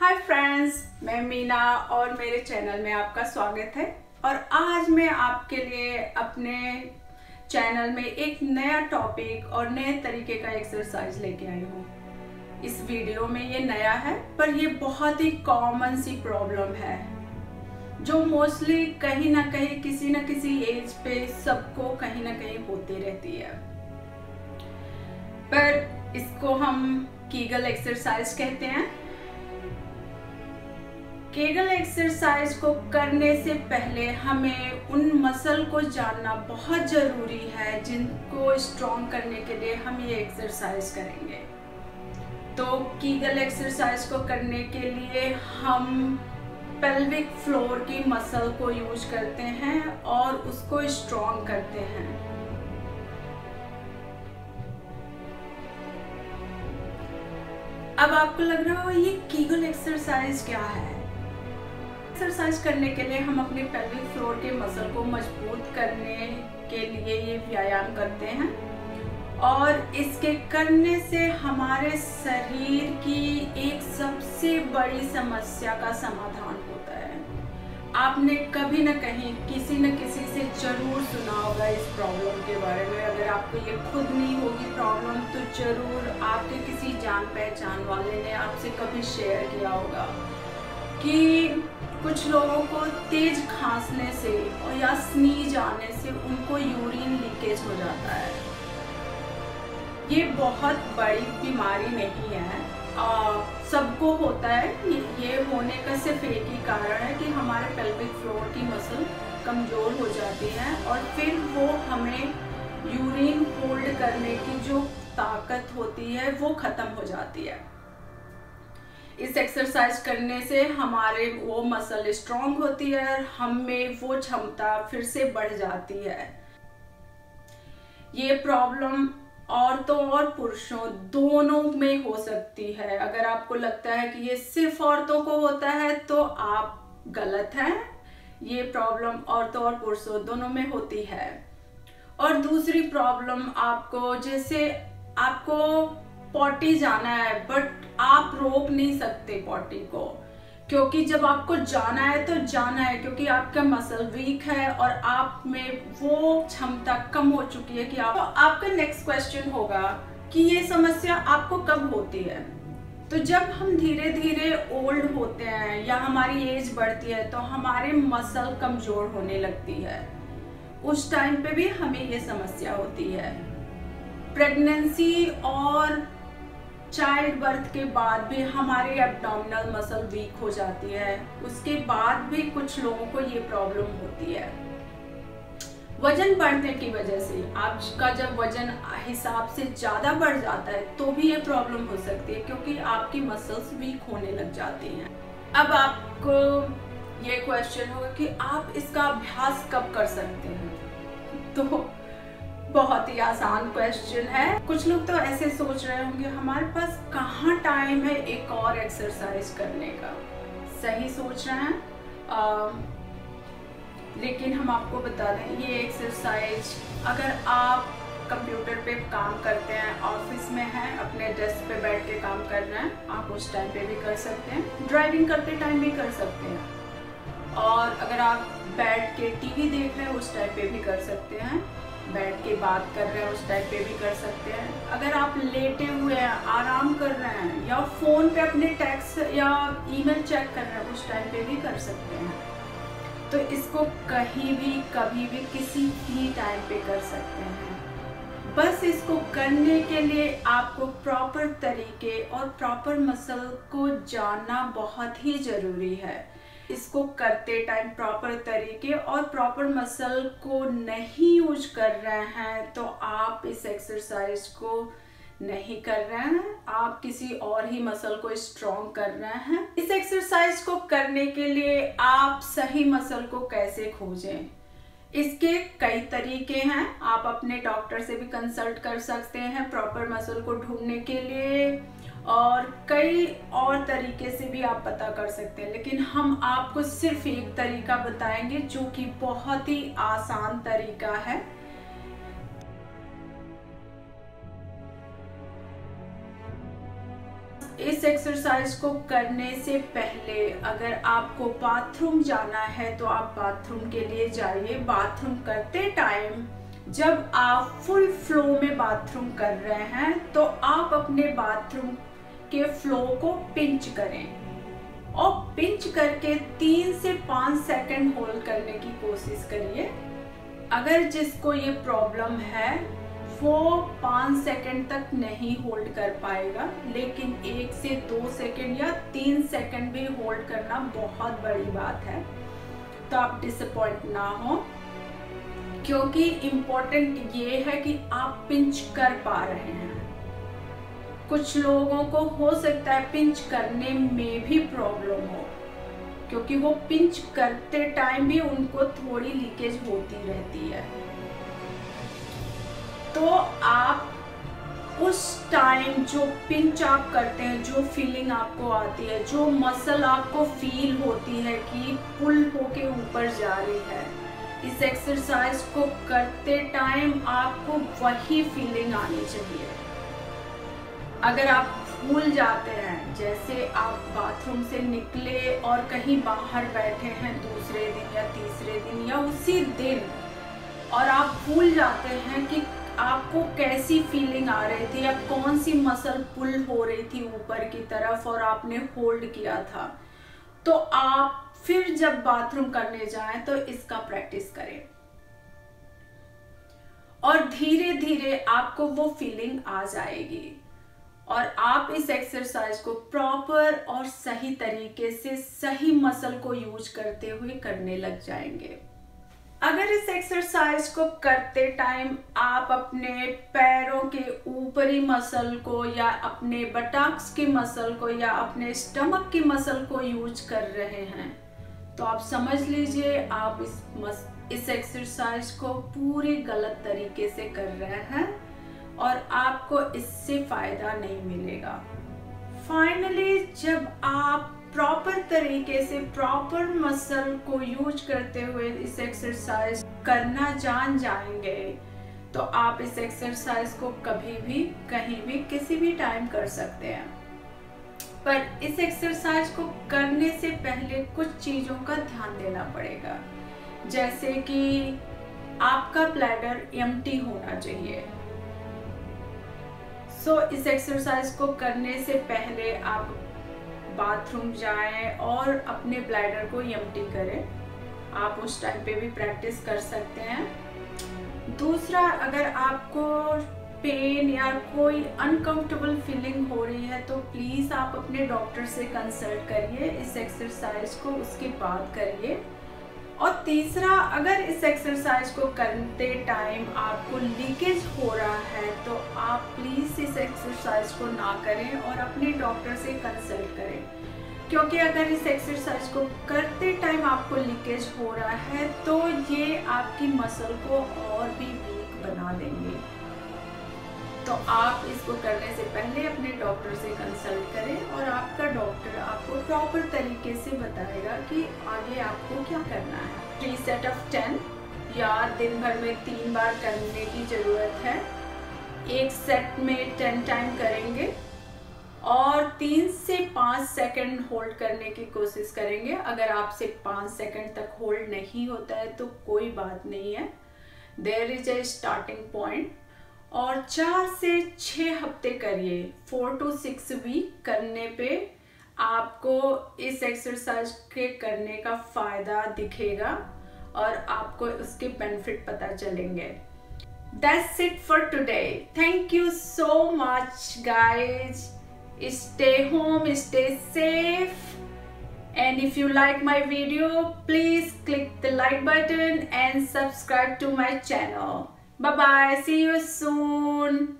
Hi friends मैं मीना और मेरे चैनल में आपका स्वागत है। और आज मैं आपके लिए अपने चैनल में एक नया टॉपिक और नए तरीके का एक्सरसाइज लेके आई हूँ। इस वीडियो में ये नया है, पर ये बहुत ही कॉमन सी प्रॉब्लम है, जो मोस्टली कहीं ना कहीं किसी न किसी एज पे सबको कहीं ना कहीं होती रहती है। पर इसको हम कीगल एक्सरसाइज कहते हैं। केगल एक्सरसाइज को करने से पहले हमें उन मसल को जानना बहुत ज़रूरी है जिनको स्ट्रॉन्ग करने के लिए हम ये एक्सरसाइज करेंगे। तो कीगल एक्सरसाइज को करने के लिए हम पेल्विक फ्लोर की मसल को यूज़ करते हैं और उसको स्ट्रॉन्ग करते हैं। अब आपको लग रहा हो ये कीगल एक्सरसाइज क्या है? एक्सरसाइज करने के लिए हम अपने पेल्विक फ्लोर के मसल को मज़बूत करने के लिए ये व्यायाम करते हैं। और इसके करने से हमारे शरीर की एक सबसे बड़ी समस्या का समाधान होता है। आपने कभी न कहीं, किसी न किसी से ज़रूर सुना होगा इस प्रॉब्लम के बारे में। अगर आपको ये खुद नहीं होगी प्रॉब्लम तो ज़रूर आपके किसी जान पहचान वाले ने आपसे कभी शेयर किया होगा कि कुछ लोगों को तेज खांसने से और या स्नीज आने से उनको यूरिन लीकेज हो जाता है। ये बहुत बड़ी बीमारी नहीं है। सबको होता है ये होने का सिर्फ़ एक ही कारण है कि हमारे पेल्विक फ्लोर की मसल कमज़ोर हो जाती है और फिर वो हमें यूरिन होल्ड करने की जो ताकत होती है, वो ख़त्म हो जाती है। इस एक्सरसाइज करने से हमारे वो मसल स्ट्रांग होती है और हम में वो क्षमता फिर से बढ़ जाती है। ये प्रॉब्लम औरतों और पुरुषों दोनों में हो सकती है। अगर आपको लगता है कि ये सिर्फ़ औरतों को होता है तो आप गलत हैं। ये प्रॉब्लम औरतों और पुरुषों दोनों में होती है। और दूसरी प्रॉब्लम आपको, जैसे आपको पॉटी जाना है बट आप रोक नहीं सकते पॉटी को। क्योंकि जब आपको जाना है तो जाना है, क्योंकि आपका मसल वीक है और आप में वो क्षमता कम हो चुकी है कि आप तो आपका नेक्स्ट क्वेश्चन होगा कि ये समस्या आपको कब होती है? तो जब हम धीरे धीरे ओल्ड होते हैं या हमारी एज बढ़ती है तो हमारे मसल कमज़ोर होने लगती है। उस टाइम पे भी हमें ये समस्या होती है। प्रेगनेंसी और चाइल्ड बर्थ के बाद भी हमारी एब्डोमिनल मसल वीक हो जाती है। उसके बाद भी कुछ लोगों को ये प्रॉब्लम होती है। वज़न बढ़ने की वजह से आपका जब वज़न हिसाब से ज़्यादा बढ़ जाता है तो भी ये प्रॉब्लम हो सकती है, क्योंकि आपकी मसल्स वीक होने लग जाती हैं। अब आपको ये क्वेश्चन होगा कि आप इसका अभ्यास कब कर सकते हैं? तो बहुत ही आसान क्वेश्चन है। कुछ लोग तो ऐसे सोच रहे होंगे हमारे पास कहाँ टाइम है एक और एक्सरसाइज करने का? सही सोच रहे हैं। आ, लेकिन हम आपको बता दें ये एक्सरसाइज अगर आप कंप्यूटर पे काम करते हैं ऑफ़िस में हैं अपने डेस्क पे बैठ के काम कर रहे हैं आप उस टाइम पे भी कर सकते हैं। ड्राइविंग करते टाइम भी कर सकते हैं। और अगर आप बैठ के टीवी देख रहे हैं उस टाइम पे भी कर सकते हैं। बैठ के बात कर रहे हैं, उस टाइप पे भी कर सकते हैं। अगर आप लेटे हुए हैं, आराम कर रहे हैं, या फ़ोन पे अपने टैक्स या ईमेल चेक कर रहे हैं, उस टाइम पे भी कर सकते हैं। तो इसको कहीं भी, कभी भी, किसी भी टाइम पे कर सकते हैं। बस इसको करने के लिए आपको प्रॉपर तरीके और प्रॉपर मसल को जानना बहुत ही ज़रूरी है। इसको करते टाइम प्रॉपर तरीके और प्रॉपर मसल को नहीं यूज़ कर रहे हैं तो आप इस एक्सरसाइज को नहीं कर रहे हैं। आप किसी और ही मसल को स्ट्रॉन्ग कर रहे हैं। इस एक्सरसाइज को करने के लिए आप सही मसल को कैसे खोजें? इसके कई तरीके हैं। आप अपने डॉक्टर से भी कंसल्ट कर सकते हैं प्रॉपर मसल को ढूँढने के लिए। और कई और तरीके से भी आप पता कर सकते हैं। लेकिन हम आपको सिर्फ़ एक तरीका बताएँगे, जो कि बहुत ही आसान तरीका है। इस एक्सरसाइज को करने से पहले अगर आपको बाथरूम जाना है तो आप बाथरूम के लिए जाइए। बाथरूम करते टाइम जब आप फुल फ्लो में बाथरूम कर रहे हैं तो आप अपने बाथरूम के फ्लो को पिंच करें। और पिंच करके तीन से पाँच सेकंड होल्ड करने की कोशिश करिए। अगर जिसको ये प्रॉब्लम है, वो पाँच सेकंड तक नहीं होल्ड कर पाएगा, लेकिन एक से दो सेकंड या तीन सेकंड भी होल्ड करना बहुत बड़ी बात है। तो आप डिसअपॉइंट ना हो, क्योंकि इम्पोर्टेंट ये है कि आप पिंच कर पा रहे हैं। कुछ लोगों को हो सकता है पिंच करने में भी प्रॉब्लम हो, क्योंकि वो पिंच करते टाइम भी उनको थोड़ी लीकेज होती रहती है। तो आप उस टाइम जो पिंच आप करते हैं, जो फीलिंग आपको आती है, जो मसल आपको फील होती है कि पुल होके ऊपर जा रही है, इस एक्सरसाइज को करते टाइम आपको वही फीलिंग आनी चाहिए। अगर आप भूल जाते हैं, जैसे आप बाथरूम से निकले और कहीं बाहर बैठे हैं दूसरे दिन या तीसरे दिन या उसी दिन, और आप भूल जाते हैं कि आपको कैसी फीलिंग आ रही थी या कौन सी मसल पुल हो रही थी ऊपर की तरफ़ और आपने होल्ड किया था तो आप फिर जब बाथरूम करने जाएँ तो इसका प्रैक्टिस करें। और धीरे धीरे आपको वो फीलिंग आ जाएगी। और आप इस एक्सरसाइज को प्रॉपर और सही तरीके से सही मसल को यूज़ करते हुए करने लग जाएँगे। अगर इस एक्सरसाइज को करते टाइम आप अपने पैरों के ऊपरी मसल को या अपने बटाक्स की मसल को या अपने स्टमक की मसल को यूज़ कर रहे हैं तो आप समझ लीजिए आप इस मस, इस एक्सरसाइज को पूरी गलत तरीके से कर रहे हैं। और आपको इससे फ़ायदा नहीं मिलेगा। फाइनली जब आप प्रॉपर तरीके से प्रॉपर मसल को यूज़ करते हुए इस एक्सरसाइज करना जान जाएँगे तो आप इस एक्सरसाइज को कभी भी, कहीं भी, किसी भी टाइम कर सकते हैं। पर इस एक्सरसाइज को करने से पहले कुछ चीज़ों का ध्यान देना पड़ेगा। जैसे कि आपका ब्लैडर एम्प्टी होना चाहिए। सो so, इस एक्सरसाइज को करने से पहले आप बाथरूम जाएँ और अपने ब्लैडर को एम्प्टी करें। आप उस टाइम पे भी प्रैक्टिस कर सकते हैं। दूसरा अगर आपको पेन या कोई अनकंफर्टेबल फीलिंग हो रही है तो प्लीज़ आप अपने डॉक्टर से कंसल्ट करिए। इस एक्सरसाइज को उसके बाद करिए। और तीसरा, अगर इस एक्सरसाइज को करते टाइम आपको लीकेज हो रहा है तो आप प्लीज़ इस एक्सरसाइज को ना करें और अपने डॉक्टर से कंसल्ट करें। क्योंकि अगर इस एक्सरसाइज को करते टाइम आपको लीकेज हो रहा है तो ये आपकी मसल को और भी वीक बना देंगे। तो आप इसको करने से पहले अपने डॉक्टर से कंसल्ट करें और आपका डॉक्टर आपको प्रॉपर तरीके से बताएगा कि आगे आपको क्या करना है। थ्री सेट ऑफ़ टेन या दिन भर में तीन बार करने की ज़रूरत है। एक सेट में टेन टाइम करेंगे और तीन से पाँच सेकंड होल्ड करने की कोशिश करेंगे। अगर आपसे पाँच सेकंड तक होल्ड नहीं होता है तो कोई बात नहीं है। There is a starting point और चार से छः हफ़्ते करिए। फोर टू सिक्स वीक करने पे आपको इस एक्सरसाइज के करने का फ़ायदा दिखेगा और आपको उसके बेनिफिट पता चलेंगे। That's it for today thank you so much guys stay home stay safe and if you like my video, please click the like button and subscribe to my channel. Bye bye. See you soon.